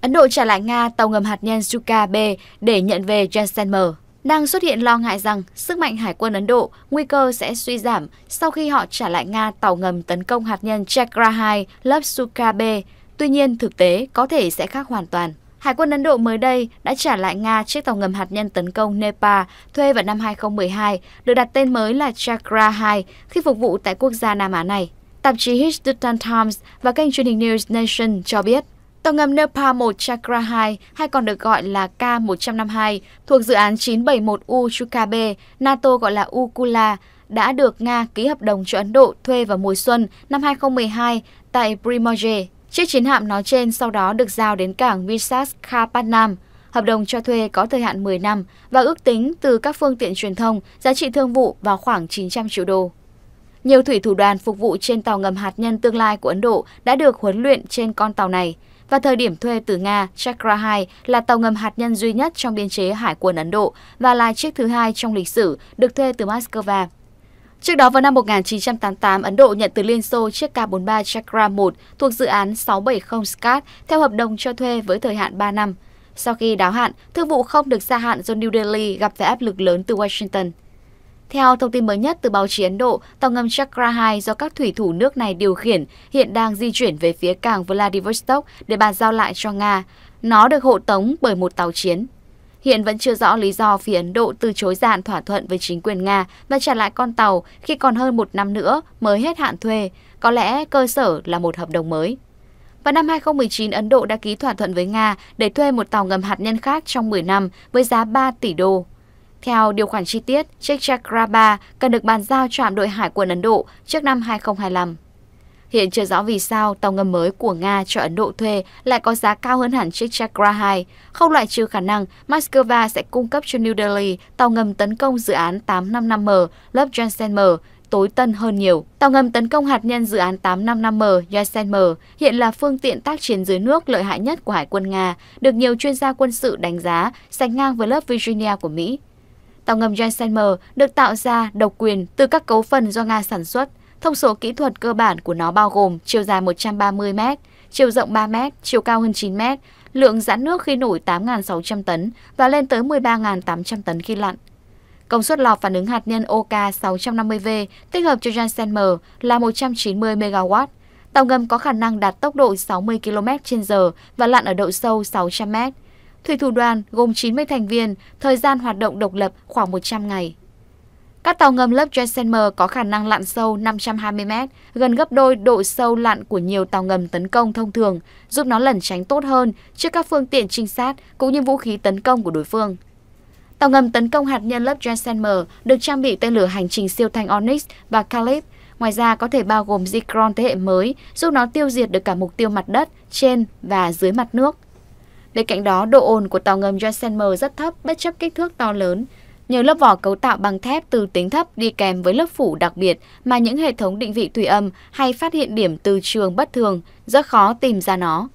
Ấn Độ trả lại Nga tàu ngầm hạt nhân Sukha B để nhận về Jaisalmer. Đang xuất hiện lo ngại rằng sức mạnh hải quân Ấn Độ nguy cơ sẽ suy giảm sau khi họ trả lại Nga tàu ngầm tấn công hạt nhân Chakra 2 lớp Sukha B. Tuy nhiên, thực tế có thể sẽ khác hoàn toàn. Hải quân Ấn Độ mới đây đã trả lại Nga chiếc tàu ngầm hạt nhân tấn công Nepal thuê vào năm 2012, được đặt tên mới là Chakra 2 khi phục vụ tại quốc gia Nam Á này. Tạp chí Hindustan Times và kênh truyền hình News Nation cho biết, tàu ngầm Nepal 1 Chakra 2 hay còn được gọi là K-152 thuộc dự án 971U Chukabe, NATO gọi là Ukula, đã được Nga ký hợp đồng cho Ấn Độ thuê vào mùa xuân năm 2012 tại Primorje, Chiếc chiến hạm nói trên sau đó được giao đến cảng Visakhapatnam. Hợp đồng cho thuê có thời hạn 10 năm và ước tính từ các phương tiện truyền thông giá trị thương vụ vào khoảng 900 triệu đô. Nhiều thủy thủ đoàn phục vụ trên tàu ngầm hạt nhân tương lai của Ấn Độ đã được huấn luyện trên con tàu này. Và thời điểm thuê từ Nga, Chakra 2 là tàu ngầm hạt nhân duy nhất trong biên chế Hải quân Ấn Độ và là chiếc thứ hai trong lịch sử được thuê từ Moscow. Trước đó vào năm 1988, Ấn Độ nhận từ Liên Xô chiếc K-43 Chakra 1 thuộc dự án 670 SCAT theo hợp đồng cho thuê với thời hạn 3 năm. Sau khi đáo hạn, thương vụ không được gia hạn do New Delhi gặp phải áp lực lớn từ Washington. Theo thông tin mới nhất từ báo chí Ấn Độ, tàu ngầm Chakra 2 do các thủy thủ nước này điều khiển hiện đang di chuyển về phía cảng Vladivostok để bàn giao lại cho Nga. Nó được hộ tống bởi một tàu chiến. Hiện vẫn chưa rõ lý do phía Ấn Độ từ chối dạn thỏa thuận với chính quyền Nga và trả lại con tàu khi còn hơn một năm nữa mới hết hạn thuê, có lẽ cơ sở là một hợp đồng mới. Vào năm 2019, Ấn Độ đã ký thỏa thuận với Nga để thuê một tàu ngầm hạt nhân khác trong 10 năm với giá 3 tỷ đô. Theo điều khoản chi tiết, chiếc Chakra 3 cần được bàn giao cho hạm đội hải quân Ấn Độ trước năm 2025. Hiện chưa rõ vì sao tàu ngầm mới của Nga cho Ấn Độ thuê lại có giá cao hơn hẳn chiếc Chakra 2, không loại trừ khả năng Moscow sẽ cung cấp cho New Delhi tàu ngầm tấn công dự án 855M lớp Janssen-M tối tân hơn nhiều. Tàu ngầm tấn công hạt nhân dự án 855M Yasen-M hiện là phương tiện tác chiến dưới nước lợi hại nhất của Hải quân Nga, được nhiều chuyên gia quân sự đánh giá sánh ngang với lớp Virginia của Mỹ. Tàu ngầm Yasen-M được tạo ra độc quyền từ các cấu phần do Nga sản xuất, Thông số kỹ thuật cơ bản của nó bao gồm chiều dài 130 m, chiều rộng 3 m, chiều cao hơn 9 m, lượng giãn nước khi nổi 8.600 tấn và lên tới 13.800 tấn khi lặn. Công suất lò phản ứng hạt nhân OK 650V tích hợp cho Janssen-M là 190 MW. Tàu ngầm có khả năng đạt tốc độ 60 km/h và lặn ở độ sâu 600 m. Thủy thủ đoàn gồm 90 thành viên, thời gian hoạt động độc lập khoảng 100 ngày. Các tàu ngầm lớp Jessenmer có khả năng lặn sâu 520m, gần gấp đôi độ sâu lặn của nhiều tàu ngầm tấn công thông thường, giúp nó lẩn tránh tốt hơn trước các phương tiện trinh sát cũng như vũ khí tấn công của đối phương. Tàu ngầm tấn công hạt nhân lớp Jessenmer được trang bị tên lửa hành trình siêu thanh Onyx và Calip, ngoài ra có thể bao gồm Zikron thế hệ mới, giúp nó tiêu diệt được cả mục tiêu mặt đất, trên và dưới mặt nước. Bên cạnh đó, độ ồn của tàu ngầm Jessenmer rất thấp bất chấp kích thước to lớn, Nhờ lớp vỏ cấu tạo bằng thép từ tính thấp đi kèm với lớp phủ đặc biệt mà những hệ thống định vị thủy âm hay phát hiện điểm từ trường bất thường rất khó tìm ra nó.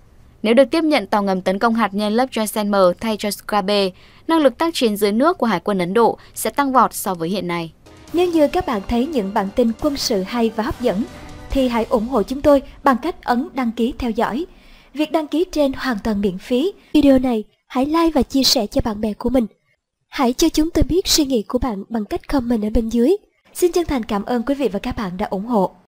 Nếu được tiếp nhận tàu ngầm tấn công hạt nhân lớp Joyce thay cho Squabe, năng lực tác chiến dưới nước của Hải quân Ấn Độ sẽ tăng vọt so với hiện nay. Nếu như các bạn thấy những bản tin quân sự hay và hấp dẫn, thì hãy ủng hộ chúng tôi bằng cách ấn đăng ký theo dõi. Việc đăng ký trên hoàn toàn miễn phí. Video này, hãy like và chia sẻ cho bạn bè của mình. Hãy cho chúng tôi biết suy nghĩ của bạn bằng cách comment ở bên dưới. Xin chân thành cảm ơn quý vị và các bạn đã ủng hộ.